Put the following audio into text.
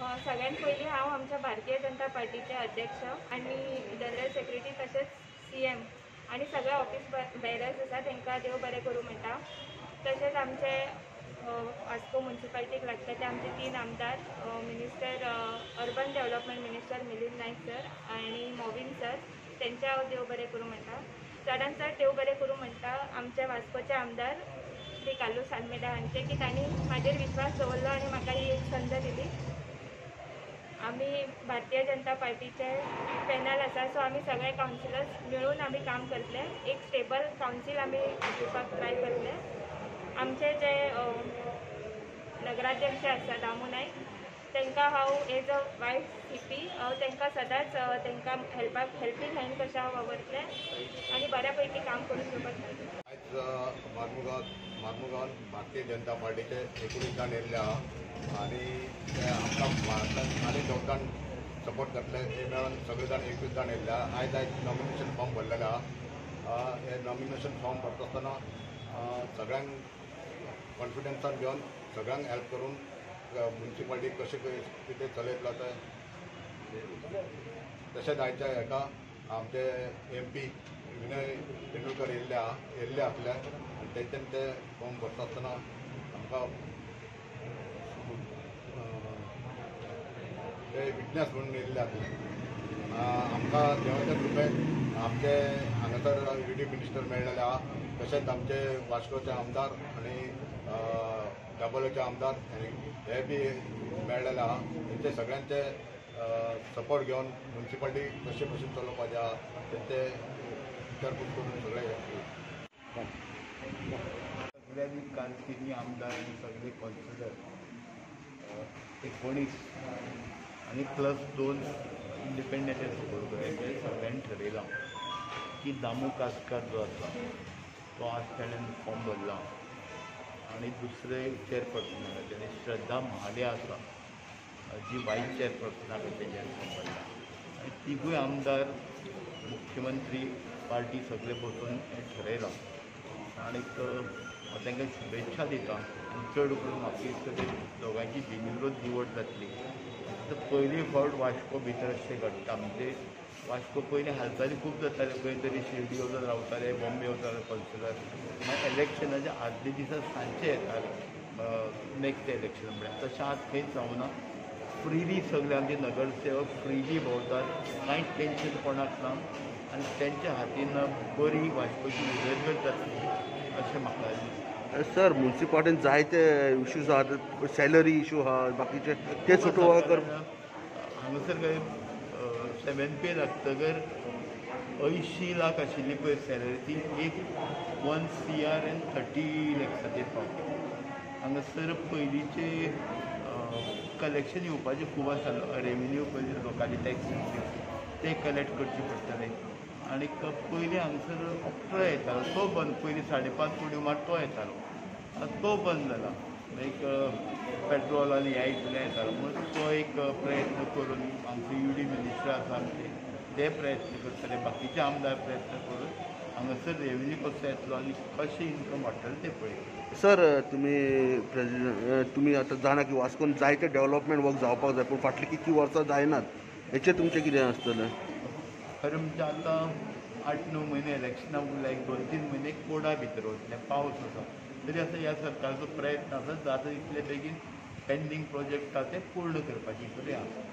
सगळ्यात पयलीं हांव आमच्या भारतीय जनता पार्टीचे अध्यक्ष आनी जनरल सेक्रेटरी तशेंच सी एम आनी सगळे ऑफिस बेरर्स आसा तांकां देव बरें करूं म्हणटा तशेंच आमचे वास्को म्युन्सिपाल्टीक लागता ते आमचे तीन आमदार minister urban development minister Milind Naik sir आनी मोविन सर तेंचे हांव देव बरें करूं म्हणटा चडांत चड देव बरें करूं म्हणटा आमचे वास्कोचे आमदार श्री कालू सानमेडा हांचे की तांणी म्हाजेर विश्वास दवरलो आनी म्हाका ही एक संद दिली. आमी भारतीय जनता पार्टीचे पॅनल आसा सो आमी सगळे कावन्सिलर्स मिळून आमी काम करतले एक स्टेबल कावन्सील आमी दिवपाक ट्राय करतले आमचे जे नगराध्यक्ष आसा दामू नायक तांकां हांव as a wife C P हांव तांकां सदांच अ, तांकां हेल्पाक हेल्पींग हँड कशें हांव वावरतलें आनी बऱ्या पैकी काम करून घेवपाक शकतलें आयज मार्मुगांव भारतीय जनता पार्टीचे एकुणीसान येयल्ले आहा आनी ते आमकां भारतान आनी लोकांक सपोर्ट करतले हे मेळोन सगळे जाण एकवीस जाण येयल्ले आहा आयज आयज नॉमिनेशन फॉर्म भरलेले. आहा हे नॉमिनेशन फॉर्म भरता आसतना सगळ्यांक कॉन्फिडन्सान घेवन सगळ्यांक हेल्प करून म्युन्सिपाल्टी कशें कितें चलयतलो ते तशेंच आयच्या हेका आमचे एम पी विनय तेंडुलकर येयल्ले आहा येयल्ले आसले आनी तेच्यान ते फॉर्म भरता आसतना आमकां ते विटनस म्हणून येयल्ले आसले आमकां देवाच्या कृपेन आमचे हांगासर यू डी मिनिस्टर मेळ्ळेले आहा तशेंच आमचे वास्कोचे आमदार आनी दाबोलेचे आमदार हे बी मेळ्ळेले आहा तेंचे सगळ्यांचे सपोर्ट घेवन म्युन्सिपाल्टी कशें भशेन चलोवपाचें आहा तेंचे विचारपूस करून सगळे हे सगळ्यांनी कारकिर्दी आमदार आणि सगळे कॉन्सिलर एकोणीस आणि प्लस दोन इंडिपेंडंट सपोर्ट करायचे सगळ्यांनी ठरयलां की दामू कासकार जो आसा तो आज ताणें फॉर्म भरला. आणि दुसरे चेअरपर्सन आसा श्रद्धा महाले आसा जी वायस चेअरपर्सन आसा तेजेर फॉर्म भरला. आनी तिगूय आमदार मुख्यमंत्री पार्टी सगळे बसून हें ठरयलां आनीक तांकां शुभेच्छा दिता. चड करून म्हाका दिसता ते बिनविरोध निवड जातली. तर पयलीं फावट वास्को भितर अशें घडटा म्हणजे वास्को पयलीं हालचाली खूब जाताले. खंय तरी शिर्डी वचून रावताले बॉम्बे वताले कल्चरल मागीर इलेक्शनाच्या आदले दिसा सांजचे येताले नेक्स्ट इलेक्शन म्हणजे. म्हळ्यार तशें आज खंयच जावना फ्रिली सगळे आमचे नगरसेवक फ्रिली भोंवतात. कांयच टेन्शन कोणाक ना. आनी तेंच्या हातीन बरी वास्कोची उदरगत जातली अशें म्हाका दिसता सर म्युन्सिपाल्टीन जायते इश्यूज आहात सॅलरी इश्यू आहा बाकीचे ते सुटोवपाक कर. हांगासर काय सेवन पे लागतकर अंयशीं लाख आशिल्ली पळय सॅलरी ती एक one C R and thirty लॅक्साचेर पावता हांगासर पयलींचे कलेक्शन येवपाचें खूब आसतालो रेवेन्यू पयलीं लोकांचे टॅक्स ते कलेक्ट करचे पडटले आनीक पयलीं हांगासर ऑक्ट्रा येतालो तो बंद. पयलीं साडे पांच कोटी मार तो येतालो आतां तो बंद जाला लायक पेट्रोल आनी ह्या इतलें येतालो म्हणून तो एक प्रयत्न करून आमचे यू डी मिनिस्टर आसा आमचे ते प्रयत्न करतले बाकीचे आमदार प्रयत्न करून हांगासर रेवेन्यू कसो येतलो आनी कशें इन्कम वाडटलें तें पळयतले सर तुमी प्रेजिडेंट तुमी आतां जाणा की वास्कोन जायते डेव्हलपमेंट वर्क जावपाक जाय पूण फाटली कितलीं वर्सां जायनात? हेचेर तुमचें कितें आसतलें खरें म्हणजे आतां आठ णव म्हयने इलेक्शनाक उरल्या एक दोन तीन म्हयने कोडा भितर वतलें पावस आसा तरी आतां ह्या सरकारचो प्रयत्न आसा जाता तितले बेगीन पेंडींग प्रोजेक्ट आसा ते पूर्ण करपाची. तरी आसा